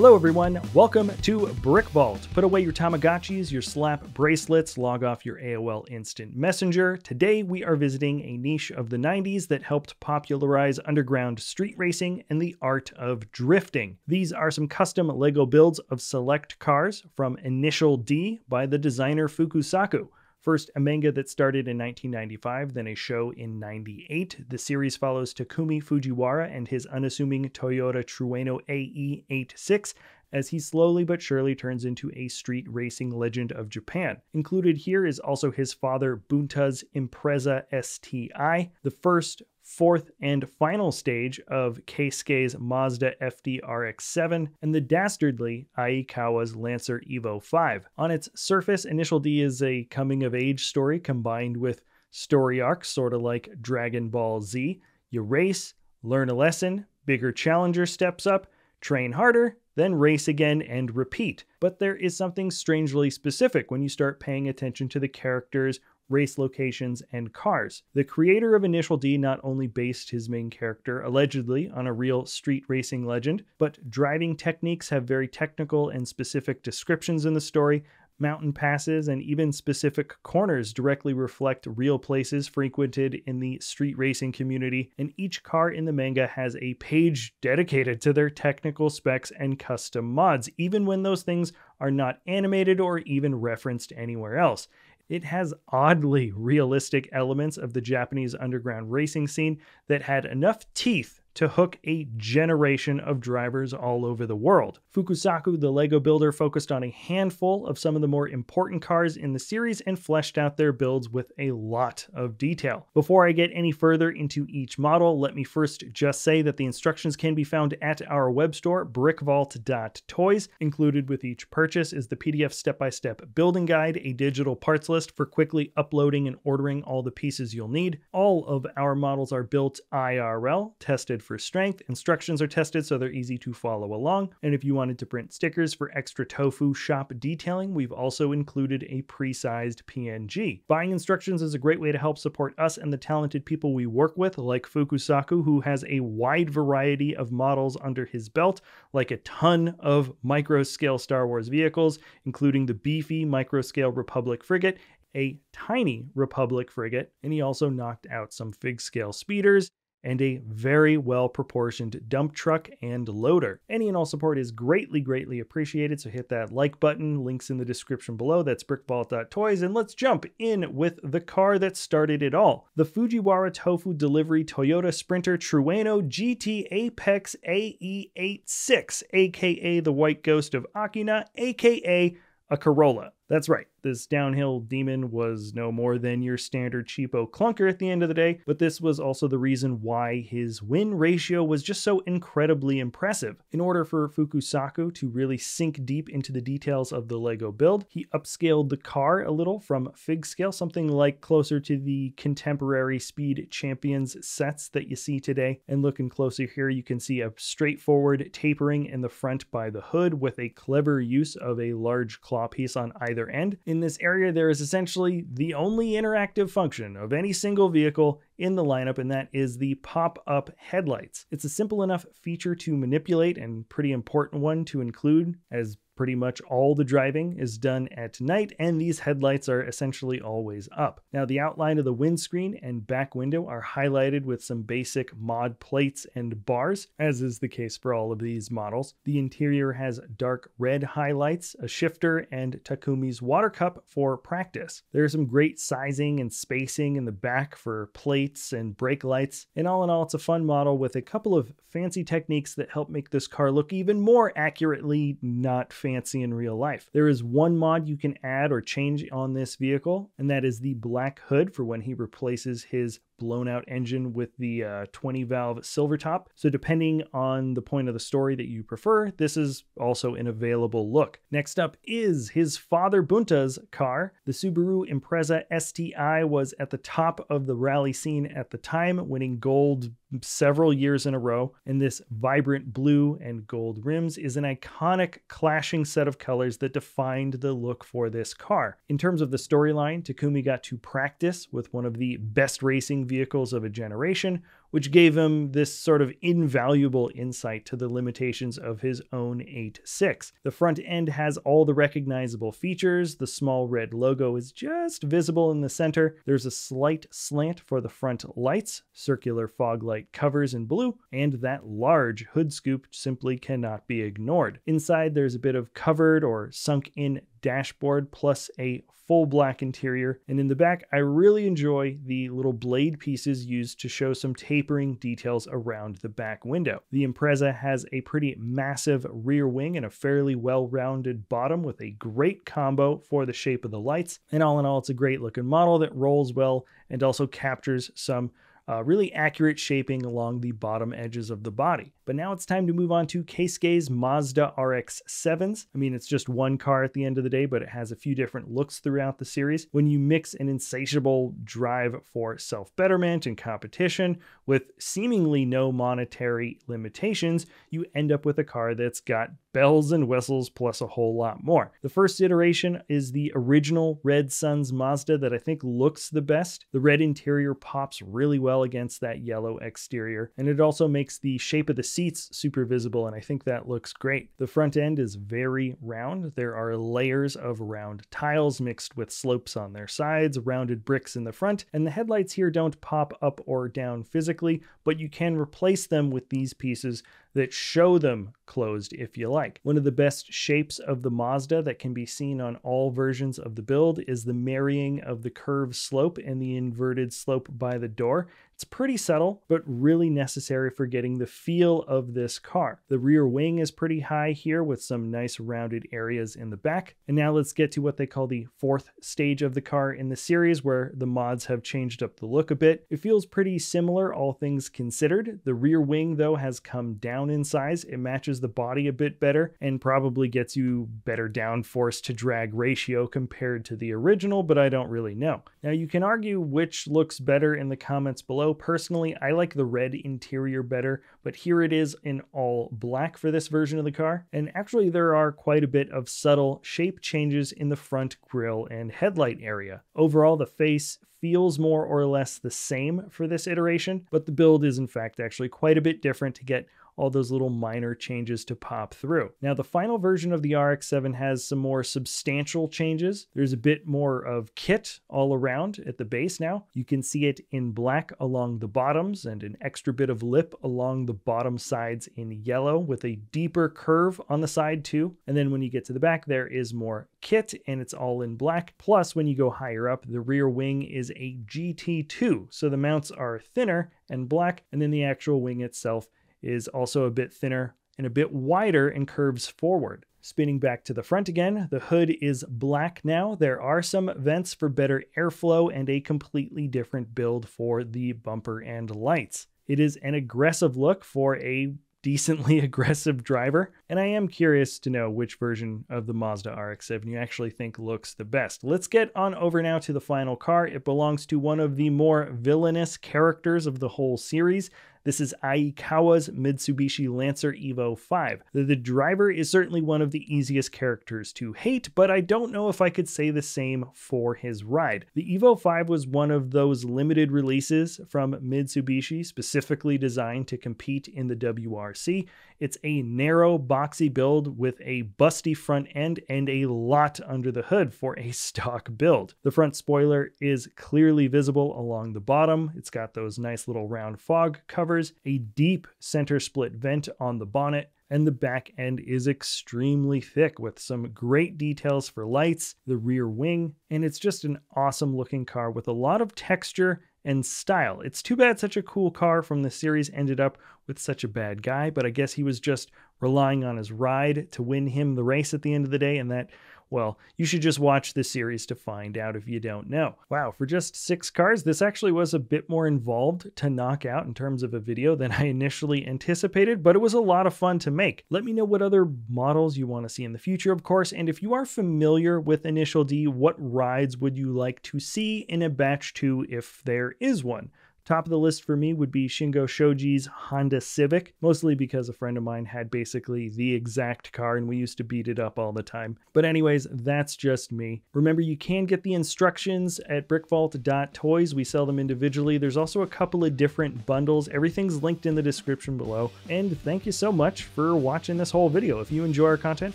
Hello, everyone. Welcome to Brick Vault. Put away your Tamagotchis, your slap bracelets, log off your AOL Instant Messenger. Today, we are visiting a niche of the 90s that helped popularize underground street racing and the art of drifting. These are some custom LEGO builds of select cars from Initial D by the designer Fukusaku. First, a manga that started in 1995, then a show in 98. The series follows Takumi Fujiwara and his unassuming Toyota Trueno AE86 as he slowly but surely turns into a street racing legend of Japan. Included here is also his father Bunta's Impreza STI, the first fourth and final stage of Keisuke's Mazda FD RX-7 and the dastardly Aikawa's Lancer Evo 5. On its surface, Initial D is a coming-of-age story combined with story arcs, sort of like Dragon Ball Z. You race, learn a lesson, bigger challenger steps up, train harder, then race again and repeat. But there is something strangely specific when you start paying attention to the characters race locations, and cars. The creator of Initial D not only based his main character allegedly on a real street racing legend, but driving techniques have very technical and specific descriptions in the story. Mountain passes and even specific corners directly reflect real places frequented in the street racing community, and each car in the manga has a page dedicated to their technical specs and custom mods, even when those things are not animated or even referenced anywhere else it has oddly realistic elements of the Japanese underground racing scene that had enough teeth to hook a generation of drivers all over the world. Fukusaku, the LEGO builder, focused on a handful of some of the more important cars in the series and fleshed out their builds with a lot of detail. Before I get any further into each model, let me first just say that the instructions can be found at our web store, brickvault.toys. Included with each purchase is the PDF step-by-step building guide, a digital parts list for quickly uploading and ordering all the pieces you'll need. All of our models are built IRL, tested for strength. Instructions are tested so they're easy to follow along. And if you wanted to print stickers for extra tofu shop detailing, we've also included a pre-sized PNG. Buying instructions is a great way to help support us and the talented people we work with, like Fukusaku, who has a wide variety of models under his belt, like a ton of micro-scale Star Wars vehicles, including the beefy micro-scale Republic frigate a tiny Republic frigate, and he also knocked out some fig scale speeders and a very well proportioned dump truck and loader. Any and all support is greatly, greatly appreciated, so hit that like button, links in the description below, that's brickvault.toys, and let's jump in with the car that started it all. The Fujiwara Tofu Delivery Toyota Sprinter Trueno GT Apex AE86, aka the White Ghost of Akina, aka a Corolla. That's right, this downhill demon was no more than your standard cheapo clunker at the end of the day, but this was also the reason why his win ratio was just so incredibly impressive. In order for Fukusaku to really sink deep into the details of the LEGO build, he upscaled the car a little from fig scale, something like closer to the contemporary Speed Champions sets that you see today. And looking closer here, you can see a straightforward tapering in the front by the hood with a clever use of a large claw piece on either end. In this area, there is essentially the only interactive function of any single vehicle in the lineup, and that is the pop-up headlights. It's a simple enough feature to manipulate and pretty important one to include as Pretty much all the driving is done at night, and these headlights are essentially always up. Now, the outline of the windscreen and back window are highlighted with some basic mod plates and bars, as is the case for all of these models. The interior has dark red highlights, a shifter, and Takumi's water cup for practice. There's some great sizing and spacing in the back for plates and brake lights, and all in all, it's a fun model with a couple of fancy techniques that help make this car look even more accurately not fancy fancy in real life. There is one mod you can add or change on this vehicle, and that is the black hood for when he replaces his blown out engine with the uh, 20 valve silver top. So, depending on the point of the story that you prefer, this is also an available look. Next up is his father Bunta's car. The Subaru Impreza STI was at the top of the rally scene at the time, winning gold several years in a row, and this vibrant blue and gold rims is an iconic clashing set of colors that defined the look for this car. In terms of the storyline, Takumi got to practice with one of the best racing vehicles of a generation, which gave him this sort of invaluable insight to the limitations of his own 8.6. The front end has all the recognizable features, the small red logo is just visible in the center, there's a slight slant for the front lights, circular fog light covers in blue, and that large hood scoop simply cannot be ignored. Inside there's a bit of covered or sunk in dashboard plus a full black interior. And in the back, I really enjoy the little blade pieces used to show some tapering details around the back window. The Impreza has a pretty massive rear wing and a fairly well-rounded bottom with a great combo for the shape of the lights. And all in all, it's a great looking model that rolls well and also captures some uh, really accurate shaping along the bottom edges of the body. But now it's time to move on to Keisuke's Mazda RX-7s. I mean, it's just one car at the end of the day, but it has a few different looks throughout the series. When you mix an insatiable drive for self-betterment and competition with seemingly no monetary limitations, you end up with a car that's got bells and whistles plus a whole lot more. The first iteration is the original Red Suns Mazda that I think looks the best. The red interior pops really well against that yellow exterior, and it also makes the shape of the seats super visible, and I think that looks great. The front end is very round. There are layers of round tiles mixed with slopes on their sides, rounded bricks in the front, and the headlights here don't pop up or down physically, but you can replace them with these pieces that show them closed if you like. One of the best shapes of the Mazda that can be seen on all versions of the build is the marrying of the curved slope and the inverted slope by the door. It's pretty subtle, but really necessary for getting the feel of this car. The rear wing is pretty high here with some nice rounded areas in the back. And now let's get to what they call the fourth stage of the car in the series where the mods have changed up the look a bit. It feels pretty similar, all things considered. The rear wing though has come down in size. It matches the body a bit better and probably gets you better downforce to drag ratio compared to the original, but I don't really know. Now you can argue which looks better in the comments below personally, I like the red interior better, but here it is in all black for this version of the car. And actually, there are quite a bit of subtle shape changes in the front grille and headlight area. Overall, the face feels more or less the same for this iteration, but the build is in fact actually quite a bit different to get all those little minor changes to pop through. Now, the final version of the RX-7 has some more substantial changes. There's a bit more of kit all around at the base now. You can see it in black along the bottoms and an extra bit of lip along the bottom sides in yellow with a deeper curve on the side too. And then when you get to the back, there is more kit and it's all in black. Plus, when you go higher up, the rear wing is a GT2. So the mounts are thinner and black, and then the actual wing itself is also a bit thinner and a bit wider and curves forward. Spinning back to the front again, the hood is black now. There are some vents for better airflow and a completely different build for the bumper and lights. It is an aggressive look for a decently aggressive driver, and I am curious to know which version of the Mazda RX-7 you actually think looks the best. Let's get on over now to the final car. It belongs to one of the more villainous characters of the whole series, this is Aikawa's Mitsubishi Lancer Evo 5. The driver is certainly one of the easiest characters to hate, but I don't know if I could say the same for his ride. The Evo 5 was one of those limited releases from Mitsubishi specifically designed to compete in the WRC. It's a narrow, boxy build with a busty front end and a lot under the hood for a stock build. The front spoiler is clearly visible along the bottom. It's got those nice little round fog covers, a deep center split vent on the bonnet, and the back end is extremely thick with some great details for lights, the rear wing, and it's just an awesome looking car with a lot of texture and style. It's too bad such a cool car from the series ended up with such a bad guy, but I guess he was just relying on his ride to win him the race at the end of the day, and that Well, you should just watch this series to find out if you don't know. Wow, for just six cars, this actually was a bit more involved to knock out in terms of a video than I initially anticipated, but it was a lot of fun to make. Let me know what other models you want to see in the future, of course, and if you are familiar with Initial D, what rides would you like to see in a batch 2 if there is one? Top of the list for me would be Shingo Shoji's Honda Civic, mostly because a friend of mine had basically the exact car and we used to beat it up all the time. But, anyways, that's just me. Remember, you can get the instructions at brickvault.toys. We sell them individually. There's also a couple of different bundles. Everything's linked in the description below. And thank you so much for watching this whole video. If you enjoy our content,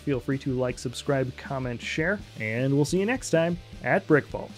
feel free to like, subscribe, comment, share, and we'll see you next time at Brickvault.